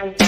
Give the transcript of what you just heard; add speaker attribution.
Speaker 1: Yeah.